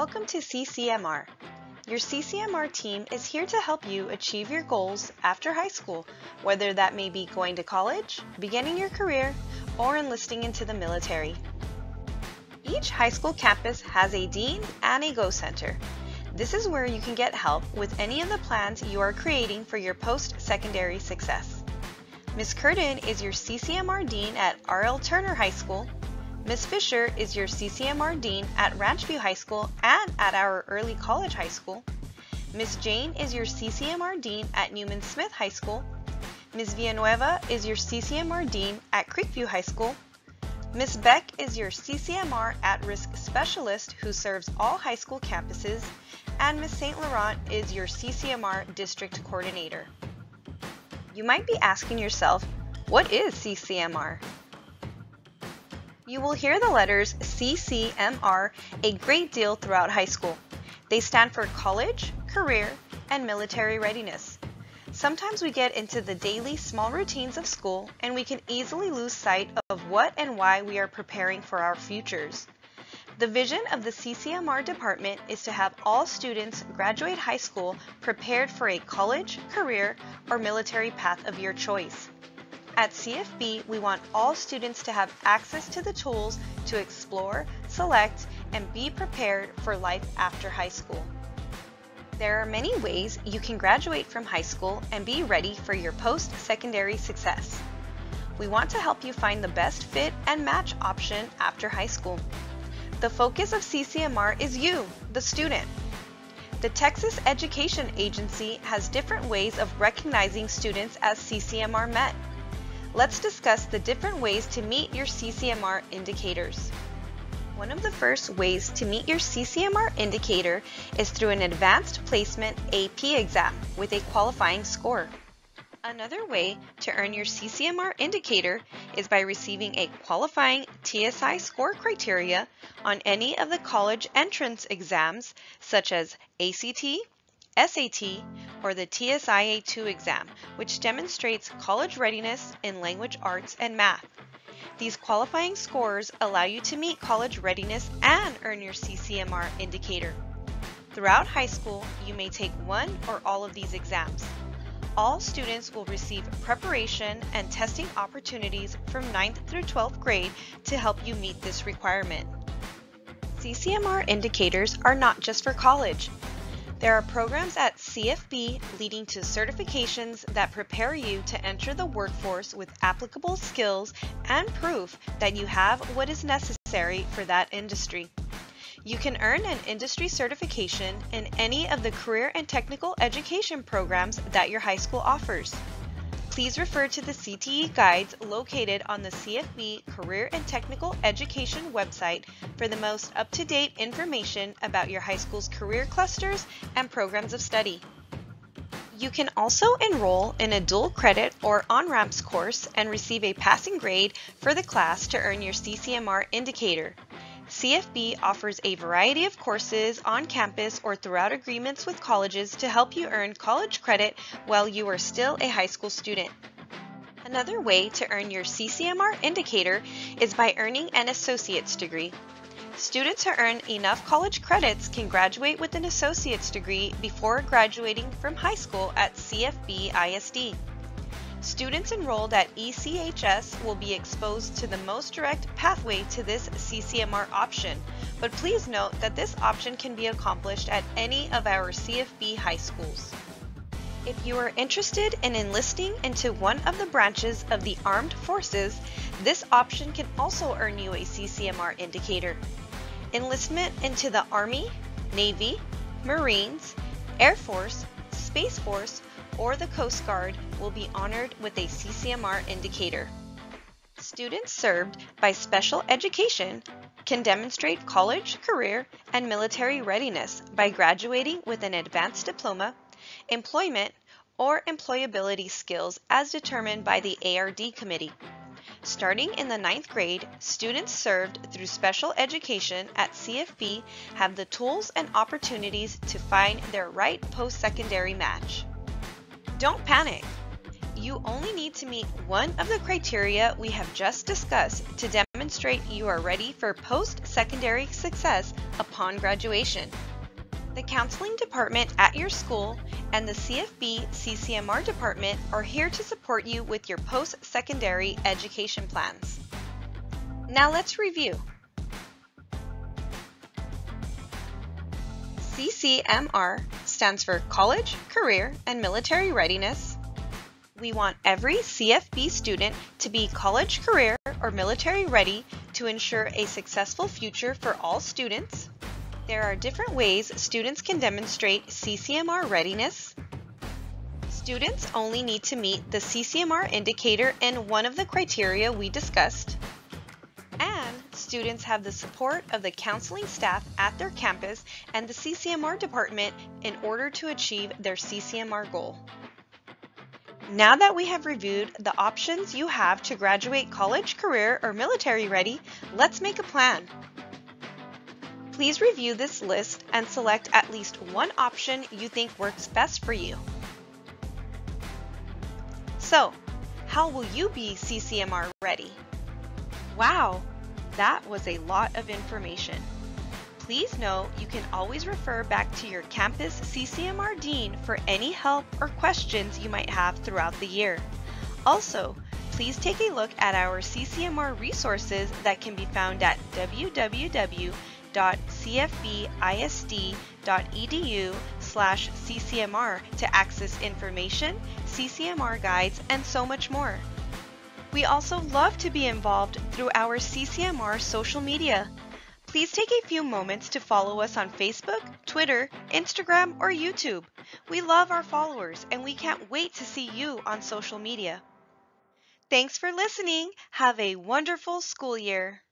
Welcome to CCMR. Your CCMR team is here to help you achieve your goals after high school, whether that may be going to college, beginning your career, or enlisting into the military. Each high school campus has a dean and a Go Center. This is where you can get help with any of the plans you are creating for your post-secondary success. Ms. Curtin is your CCMR Dean at R.L. Turner High School. Ms. Fisher is your CCMR Dean at Ranchview High School and at our early college high school. Ms. Jane is your CCMR Dean at Newman Smith High School. Ms. Villanueva is your CCMR Dean at Creekview High School. Ms. Beck is your CCMR at-risk specialist who serves all high school campuses. And Ms. St. Laurent is your CCMR district coordinator. You might be asking yourself, what is CCMR? You will hear the letters CCMR a great deal throughout high school. They stand for college, career, and military readiness. Sometimes we get into the daily small routines of school and we can easily lose sight of what and why we are preparing for our futures. The vision of the CCMR department is to have all students graduate high school prepared for a college, career, or military path of your choice. At CFB, we want all students to have access to the tools to explore, select, and be prepared for life after high school. There are many ways you can graduate from high school and be ready for your post-secondary success. We want to help you find the best fit and match option after high school. The focus of CCMR is you, the student. The Texas Education Agency has different ways of recognizing students as CCMR Met. Let's discuss the different ways to meet your CCMR indicators. One of the first ways to meet your CCMR indicator is through an Advanced Placement AP exam with a qualifying score. Another way to earn your CCMR indicator is by receiving a qualifying TSI score criteria on any of the college entrance exams such as ACT, SAT, or the TSIA 2 exam, which demonstrates college readiness in language arts and math. These qualifying scores allow you to meet college readiness and earn your CCMR indicator. Throughout high school, you may take one or all of these exams all students will receive preparation and testing opportunities from 9th through 12th grade to help you meet this requirement. CCMR indicators are not just for college. There are programs at CFB leading to certifications that prepare you to enter the workforce with applicable skills and proof that you have what is necessary for that industry. You can earn an industry certification in any of the career and technical education programs that your high school offers. Please refer to the CTE guides located on the CFB Career and Technical Education website for the most up-to-date information about your high school's career clusters and programs of study. You can also enroll in a dual credit or on-ramps course and receive a passing grade for the class to earn your CCMR indicator. CFB offers a variety of courses on campus or throughout agreements with colleges to help you earn college credit while you are still a high school student. Another way to earn your CCMR indicator is by earning an associate's degree. Students who earn enough college credits can graduate with an associate's degree before graduating from high school at CFB ISD. Students enrolled at ECHS will be exposed to the most direct pathway to this CCMR option, but please note that this option can be accomplished at any of our CFB high schools. If you are interested in enlisting into one of the branches of the armed forces, this option can also earn you a CCMR indicator. Enlistment into the Army, Navy, Marines, Air Force, Space Force, or the Coast Guard will be honored with a CCMR indicator. Students served by special education can demonstrate college, career, and military readiness by graduating with an advanced diploma, employment, or employability skills as determined by the ARD committee. Starting in the ninth grade, students served through special education at CFB have the tools and opportunities to find their right post-secondary match. Don't panic. You only need to meet one of the criteria we have just discussed to demonstrate you are ready for post-secondary success upon graduation. The counseling department at your school and the CFB CCMR department are here to support you with your post-secondary education plans. Now let's review. CCMR stands for College, Career, and Military Readiness. We want every CFB student to be college, career, or military ready to ensure a successful future for all students. There are different ways students can demonstrate CCMR readiness. Students only need to meet the CCMR indicator in one of the criteria we discussed. Students have the support of the counseling staff at their campus and the CCMR department in order to achieve their CCMR goal. Now that we have reviewed the options you have to graduate college, career, or military ready, let's make a plan. Please review this list and select at least one option you think works best for you. So, how will you be CCMR ready? Wow, that was a lot of information. Please know you can always refer back to your campus CCMR Dean for any help or questions you might have throughout the year. Also, please take a look at our CCMR resources that can be found at www.cfbisd.edu slash CCMR to access information, CCMR guides, and so much more. We also love to be involved through our CCMR social media. Please take a few moments to follow us on Facebook, Twitter, Instagram, or YouTube. We love our followers and we can't wait to see you on social media. Thanks for listening. Have a wonderful school year.